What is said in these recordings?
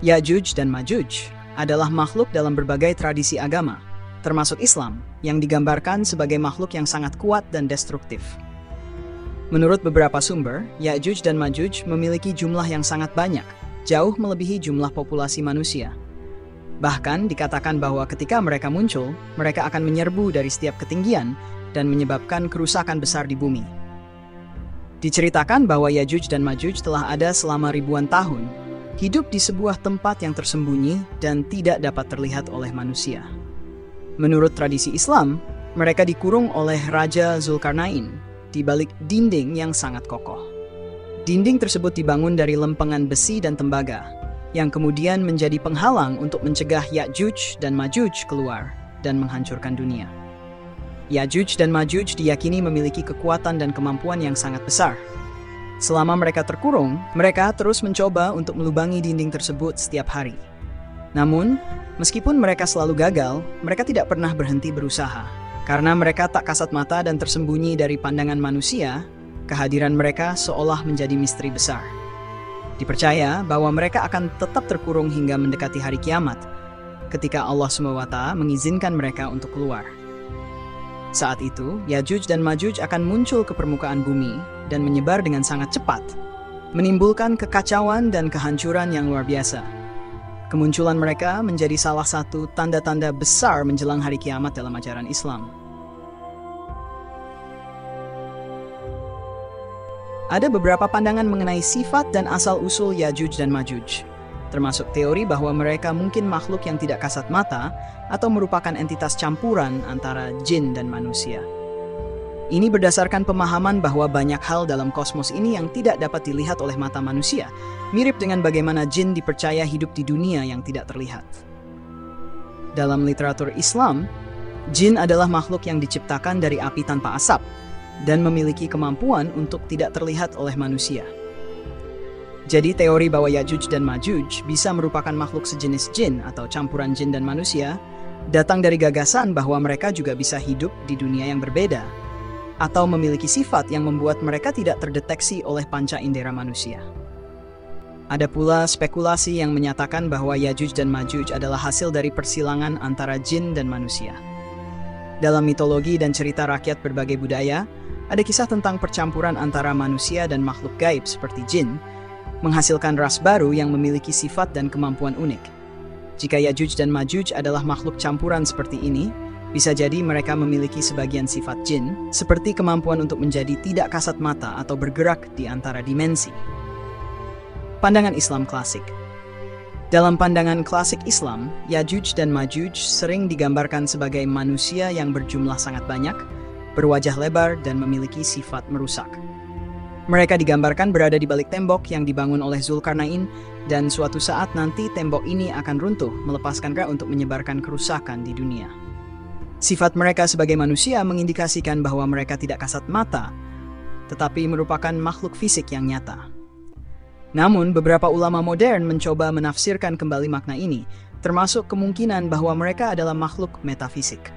Ya'juj dan Ma'juj adalah makhluk dalam berbagai tradisi agama, termasuk Islam, yang digambarkan sebagai makhluk yang sangat kuat dan destruktif. Menurut beberapa sumber, Ya'juj dan Ma'juj memiliki jumlah yang sangat banyak, jauh melebihi jumlah populasi manusia. Bahkan dikatakan bahwa ketika mereka muncul, mereka akan menyerbu dari setiap ketinggian dan menyebabkan kerusakan besar di bumi. Diceritakan bahwa Ya'juj dan Ma'juj telah ada selama ribuan tahun, hidup di sebuah tempat yang tersembunyi dan tidak dapat terlihat oleh manusia. Menurut tradisi Islam, mereka dikurung oleh Raja Zulkarnain di balik dinding yang sangat kokoh. Dinding tersebut dibangun dari lempengan besi dan tembaga, yang kemudian menjadi penghalang untuk mencegah Ya'juj dan Ma'juj keluar dan menghancurkan dunia. Ya'juj dan Ma'juj diyakini memiliki kekuatan dan kemampuan yang sangat besar. Selama mereka terkurung, mereka terus mencoba untuk melubangi dinding tersebut setiap hari. Namun, meskipun mereka selalu gagal, mereka tidak pernah berhenti berusaha. Karena mereka tak kasat mata dan tersembunyi dari pandangan manusia, kehadiran mereka seolah menjadi misteri besar. Dipercaya bahwa mereka akan tetap terkurung hingga mendekati hari kiamat, ketika Allah SWT mengizinkan mereka untuk keluar. Saat itu, Yajuj dan Majuj akan muncul ke permukaan bumi dan menyebar dengan sangat cepat, menimbulkan kekacauan dan kehancuran yang luar biasa. Kemunculan mereka menjadi salah satu tanda-tanda besar menjelang hari kiamat dalam ajaran Islam. Ada beberapa pandangan mengenai sifat dan asal-usul Yajuj dan Majuj, termasuk teori bahwa mereka mungkin makhluk yang tidak kasat mata atau merupakan entitas campuran antara jin dan manusia. Ini berdasarkan pemahaman bahwa banyak hal dalam kosmos ini yang tidak dapat dilihat oleh mata manusia, mirip dengan bagaimana jin dipercaya hidup di dunia yang tidak terlihat. Dalam literatur Islam, jin adalah makhluk yang diciptakan dari api tanpa asap, dan memiliki kemampuan untuk tidak terlihat oleh manusia. Jadi teori bahwa Yajuj dan Majuj bisa merupakan makhluk sejenis jin atau campuran jin dan manusia datang dari gagasan bahwa mereka juga bisa hidup di dunia yang berbeda atau memiliki sifat yang membuat mereka tidak terdeteksi oleh panca indera manusia. Ada pula spekulasi yang menyatakan bahwa Yajuj dan Majuj adalah hasil dari persilangan antara jin dan manusia. Dalam mitologi dan cerita rakyat berbagai budaya, ada kisah tentang percampuran antara manusia dan makhluk gaib seperti jin, menghasilkan ras baru yang memiliki sifat dan kemampuan unik. Jika Yajuj dan Majuj adalah makhluk campuran seperti ini, bisa jadi mereka memiliki sebagian sifat jin, seperti kemampuan untuk menjadi tidak kasat mata atau bergerak di antara dimensi. Pandangan Islam klasik dalam pandangan klasik Islam, Yajuj dan Majuj sering digambarkan sebagai manusia yang berjumlah sangat banyak, berwajah lebar, dan memiliki sifat merusak. Mereka digambarkan berada di balik tembok yang dibangun oleh Zulkarnain, dan suatu saat nanti tembok ini akan runtuh, melepaskan mereka untuk menyebarkan kerusakan di dunia. Sifat mereka sebagai manusia mengindikasikan bahwa mereka tidak kasat mata, tetapi merupakan makhluk fisik yang nyata. Namun, beberapa ulama modern mencoba menafsirkan kembali makna ini, termasuk kemungkinan bahwa mereka adalah makhluk metafisik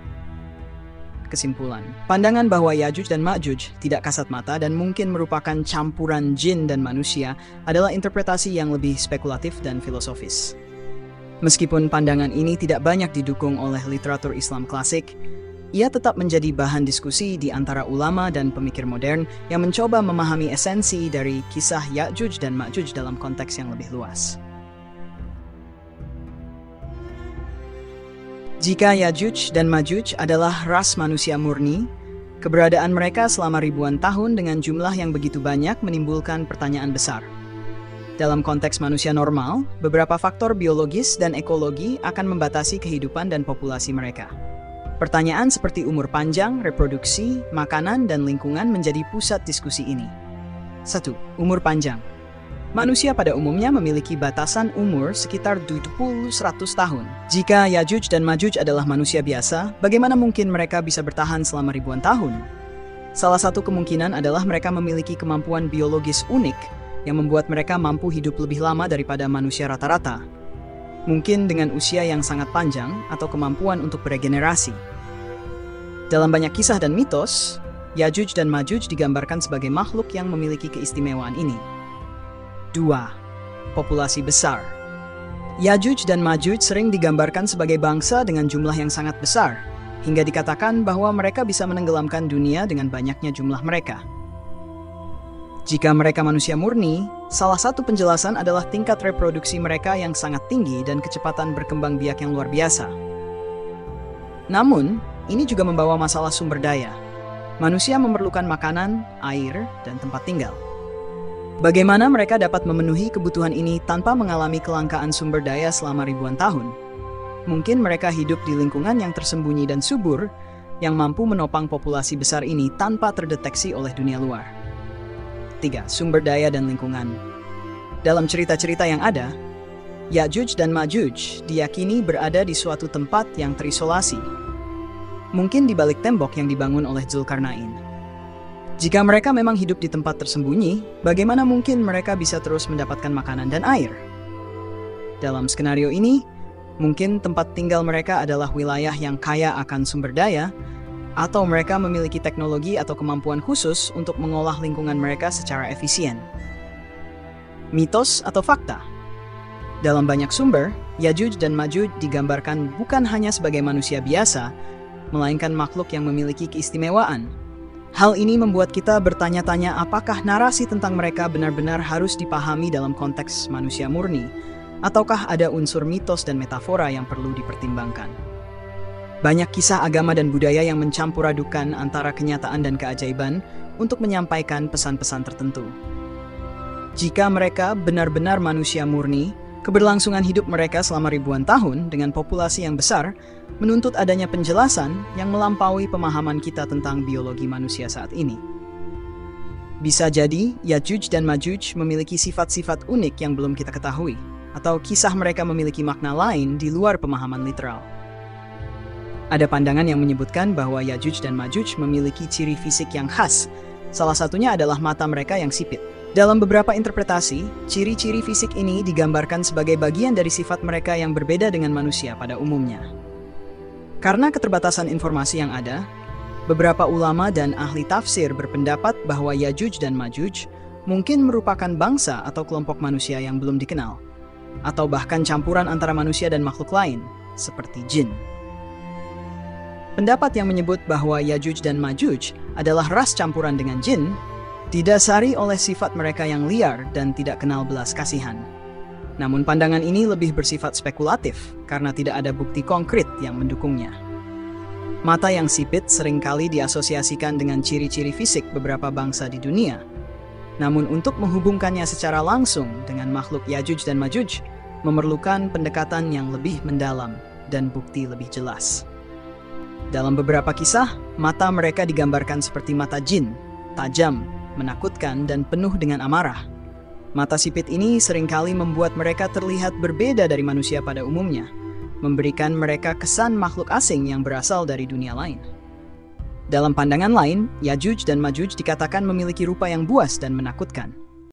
kesimpulan. Pandangan bahwa Yajuj dan Ma'juj tidak kasat mata dan mungkin merupakan campuran jin dan manusia adalah interpretasi yang lebih spekulatif dan filosofis. Meskipun pandangan ini tidak banyak didukung oleh literatur Islam klasik, ia tetap menjadi bahan diskusi di antara ulama dan pemikir modern yang mencoba memahami esensi dari kisah Ya'juj dan Ma'juj dalam konteks yang lebih luas. Jika Yajuj dan Majuj adalah ras manusia murni, keberadaan mereka selama ribuan tahun dengan jumlah yang begitu banyak menimbulkan pertanyaan besar. Dalam konteks manusia normal, beberapa faktor biologis dan ekologi akan membatasi kehidupan dan populasi mereka. Pertanyaan seperti umur panjang, reproduksi, makanan, dan lingkungan menjadi pusat diskusi ini. 1. Umur panjang Manusia pada umumnya memiliki batasan umur sekitar 70-100 tahun. Jika Yajuj dan Majuj adalah manusia biasa, bagaimana mungkin mereka bisa bertahan selama ribuan tahun? Salah satu kemungkinan adalah mereka memiliki kemampuan biologis unik yang membuat mereka mampu hidup lebih lama daripada manusia rata-rata. Mungkin dengan usia yang sangat panjang atau kemampuan untuk beregenerasi. Dalam banyak kisah dan mitos, Yajuj dan Majuj digambarkan sebagai makhluk yang memiliki keistimewaan ini. 2. Populasi besar Yajuj dan Majuj sering digambarkan sebagai bangsa dengan jumlah yang sangat besar, hingga dikatakan bahwa mereka bisa menenggelamkan dunia dengan banyaknya jumlah mereka. Jika mereka manusia murni, salah satu penjelasan adalah tingkat reproduksi mereka yang sangat tinggi dan kecepatan berkembang biak yang luar biasa. Namun, ini juga membawa masalah sumber daya. Manusia memerlukan makanan, air, dan tempat tinggal. Bagaimana mereka dapat memenuhi kebutuhan ini tanpa mengalami kelangkaan sumber daya selama ribuan tahun? Mungkin mereka hidup di lingkungan yang tersembunyi dan subur, yang mampu menopang populasi besar ini tanpa terdeteksi oleh dunia luar. 3. Sumber daya dan lingkungan Dalam cerita-cerita yang ada, Ya'juj dan Ma'juj diyakini berada di suatu tempat yang terisolasi, mungkin di balik tembok yang dibangun oleh Zulkarnain. Jika mereka memang hidup di tempat tersembunyi, bagaimana mungkin mereka bisa terus mendapatkan makanan dan air? Dalam skenario ini, mungkin tempat tinggal mereka adalah wilayah yang kaya akan sumber daya, atau mereka memiliki teknologi atau kemampuan khusus untuk mengolah lingkungan mereka secara efisien. Mitos atau fakta? Dalam banyak sumber, Yajuj dan Majuj digambarkan bukan hanya sebagai manusia biasa, melainkan makhluk yang memiliki keistimewaan. Hal ini membuat kita bertanya-tanya apakah narasi tentang mereka benar-benar harus dipahami dalam konteks manusia murni, ataukah ada unsur mitos dan metafora yang perlu dipertimbangkan. Banyak kisah agama dan budaya yang mencampur adukan antara kenyataan dan keajaiban untuk menyampaikan pesan-pesan tertentu. Jika mereka benar-benar manusia murni, keberlangsungan hidup mereka selama ribuan tahun dengan populasi yang besar menuntut adanya penjelasan yang melampaui pemahaman kita tentang biologi manusia saat ini. Bisa jadi, Yajuj dan Majuj memiliki sifat-sifat unik yang belum kita ketahui, atau kisah mereka memiliki makna lain di luar pemahaman literal. Ada pandangan yang menyebutkan bahwa Yajuj dan Majuj memiliki ciri fisik yang khas. Salah satunya adalah mata mereka yang sipit. Dalam beberapa interpretasi, ciri-ciri fisik ini digambarkan sebagai bagian dari sifat mereka yang berbeda dengan manusia pada umumnya. Karena keterbatasan informasi yang ada, beberapa ulama dan ahli tafsir berpendapat bahwa Yajuj dan Majuj mungkin merupakan bangsa atau kelompok manusia yang belum dikenal, atau bahkan campuran antara manusia dan makhluk lain, seperti jin. Pendapat yang menyebut bahwa Yajuj dan Majuj adalah ras campuran dengan jin didasari oleh sifat mereka yang liar dan tidak kenal belas kasihan. Namun pandangan ini lebih bersifat spekulatif karena tidak ada bukti konkret yang mendukungnya. Mata yang sipit sering kali diasosiasikan dengan ciri-ciri fisik beberapa bangsa di dunia. Namun untuk menghubungkannya secara langsung dengan makhluk Yajuj dan Majuj memerlukan pendekatan yang lebih mendalam dan bukti lebih jelas. Dalam beberapa kisah, mata mereka digambarkan seperti mata jin, tajam, menakutkan, dan penuh dengan amarah. Mata sipit ini sering kali membuat mereka terlihat berbeda dari manusia pada umumnya, memberikan mereka kesan makhluk asing yang berasal dari dunia lain. Dalam pandangan lain, Yajuj dan Majuj dikatakan memiliki rupa yang buas dan menakutkan.